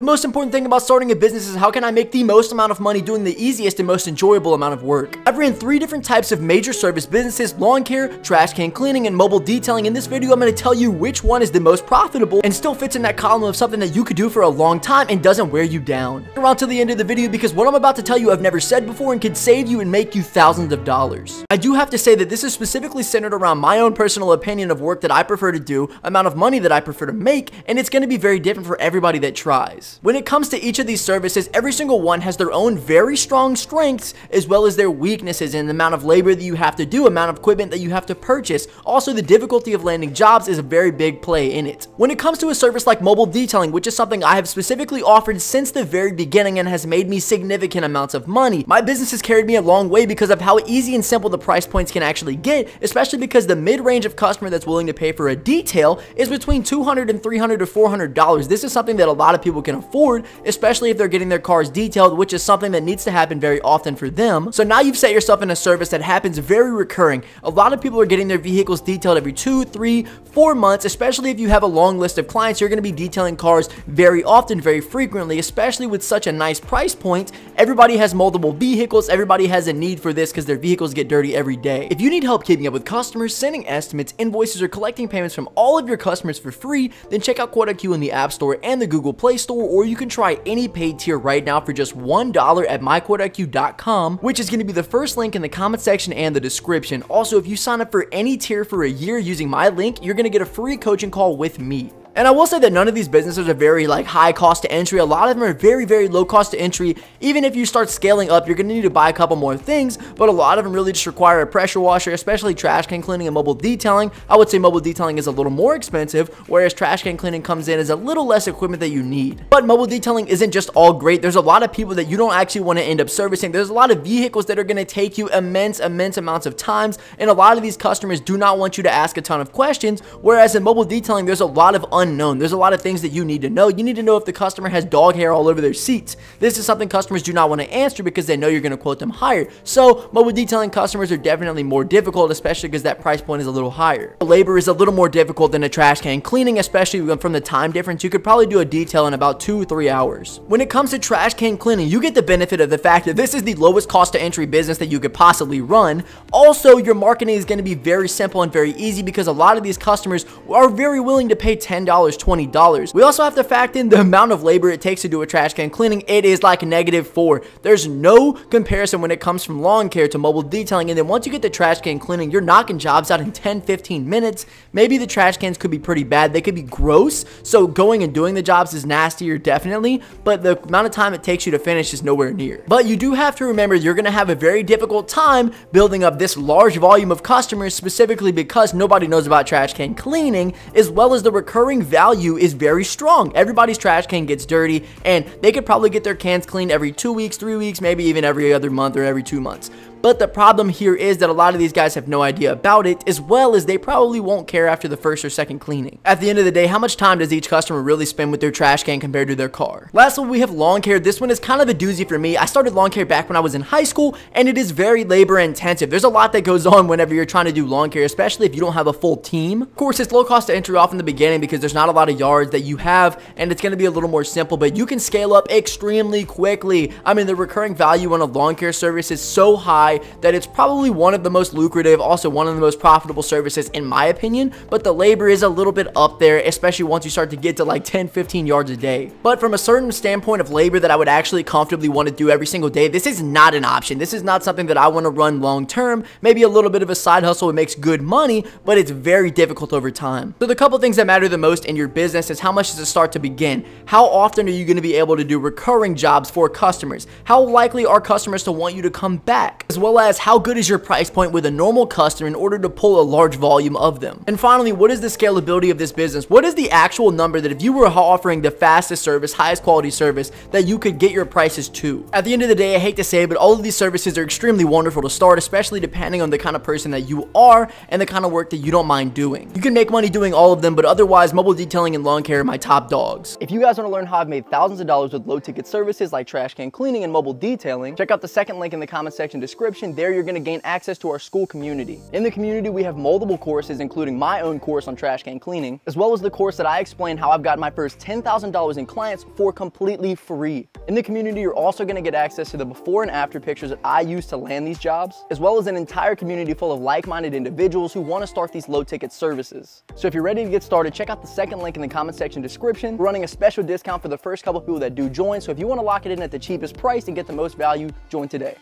The most important thing about starting a business is how can I make the most amount of money doing the easiest and most enjoyable amount of work. I've ran three different types of major service businesses, lawn care, trash can cleaning, and mobile detailing. In this video, I'm going to tell you which one is the most profitable and still fits in that column of something that you could do for a long time and doesn't wear you down. Around to the end of the video because what I'm about to tell you I've never said before and could save you and make you thousands of dollars. I do have to say that this is specifically centered around my own personal opinion of work that I prefer to do, amount of money that I prefer to make, and it's going to be very different for everybody that tries. When it comes to each of these services, every single one has their own very strong strengths as well as their weaknesses in the amount of labor that you have to do, amount of equipment that you have to purchase. Also, the difficulty of landing jobs is a very big play in it. When it comes to a service like mobile detailing, which is something I have specifically offered since the very beginning and has made me significant amounts of money, my business has carried me a long way because of how easy and simple the price points can actually get, especially because the mid-range of customer that's willing to pay for a detail is between $200 and $300 to $400. This is something that a lot of people can afford, especially if they're getting their cars detailed, which is something that needs to happen very often for them. So now you've set yourself in a service that happens very recurring. A lot of people are getting their vehicles detailed every two, three, four months, especially if you have a long list of clients, you're going to be detailing cars very often, very frequently, especially with such a nice price point. Everybody has multiple vehicles, everybody has a need for this because their vehicles get dirty every day. If you need help keeping up with customers, sending estimates, invoices, or collecting payments from all of your customers for free, then check out QuoteIQ in the App Store and the Google Play Store, or you can try any paid tier right now for just $1 at myquoteiq.com, which is going to be the first link in the comment section and the description. Also, if you sign up for any tier for a year using my link, you're going to get a free coaching call with me. And I will say that none of these businesses are very like high cost to entry. A lot of them are very, very low cost to entry. Even if you start scaling up, you're going to need to buy a couple more things, but a lot of them really just require a pressure washer, especially trash can cleaning and mobile detailing. I would say mobile detailing is a little more expensive, whereas trash can cleaning comes in as a little less equipment that you need. But mobile detailing isn't just all great. There's a lot of people that you don't actually want to end up servicing. There's a lot of vehicles that are going to take you immense, immense amounts of times, and a lot of these customers do not want you to ask a ton of questions, whereas in mobile detailing, there's a lot of unknown. There's a lot of things that you need to know. You need to know if the customer has dog hair all over their seats. This is something customers do not want to answer because they know you're going to quote them higher. So mobile detailing customers are definitely more difficult, especially because that price point is a little higher. Labor is a little more difficult than a trash can cleaning, especially from the time difference. You could probably do a detail in about two, three hours. When it comes to trash can cleaning, you get the benefit of the fact that this is the lowest cost to entry business that you could possibly run. Also, your marketing is going to be very simple and very easy because a lot of these customers are very willing to pay $10, $20. We also have to factor in the amount of labor it takes to do a trash can cleaning. It is like negative four. There's no comparison when it comes from lawn care to mobile detailing. And then once you get the trash can cleaning, you're knocking jobs out in 10, 15 minutes. Maybe the trash cans could be pretty bad. They could be gross. So going and doing the jobs is nastier, definitely. But the amount of time it takes you to finish is nowhere near. But you do have to remember you're going to have a very difficult time building up this large volume of customers specifically because nobody knows about trash can cleaning as well as the recurring value is very strong. Everybody's trash can gets dirty and they could probably get their cans cleaned every two weeks, three weeks, maybe even every other month or every two months. But the problem here is that a lot of these guys have no idea about it, as well as they probably won't care after the first or second cleaning. At the end of the day, how much time does each customer really spend with their trash can compared to their car? Lastly, we have lawn care. This one is kind of a doozy for me. I started lawn care back when I was in high school, and it is very labor intensive. There's a lot that goes on whenever you're trying to do lawn care, especially if you don't have a full team. Of course, it's low cost to entry off in the beginning because there's not a lot of yards that you have, and it's going to be a little more simple, but you can scale up extremely quickly. I mean, the recurring value on a lawn care service is so high that it's probably one of the most lucrative, also one of the most profitable services in my opinion, but the labor is a little bit up there, especially once you start to get to like 10, 15 yards a day. But from a certain standpoint of labor that I would actually comfortably want to do every single day, this is not an option. This is not something that I want to run long term. Maybe a little bit of a side hustle, it makes good money, but it's very difficult over time. So the couple things that matter the most in your business is how much does it start to begin? How often are you going to be able to do recurring jobs for customers? How likely are customers to want you to come back? Well as how good is your price point with a normal customer in order to pull a large volume of them? And finally, what is the scalability of this business? What is the actual number that if you were offering the fastest service, highest quality service, that you could get your prices to? At the end of the day, I hate to say it, but all of these services are extremely wonderful to start, especially depending on the kind of person that you are and the kind of work that you don't mind doing. You can make money doing all of them, but otherwise, mobile detailing and lawn care are my top dogs. If you guys want to learn how I've made thousands of dollars with low ticket services like trash can cleaning and mobile detailing, check out the second link in the comment section description description. There you're gonna gain access to our Skool community. In the community, we have multiple courses, including my own course on trash can cleaning, as well as the course that I explain how I've got my first $10,000 in clients for completely free. In the community, you're also gonna get access to the before and after pictures that I use to land these jobs, as well as an entire community full of like-minded individuals who wanna start these low-ticket services. So if you're ready to get started, check out the second link in the comment section description. We're running a special discount for the first couple people that do join, so if you wanna lock it in at the cheapest price and get the most value, join today.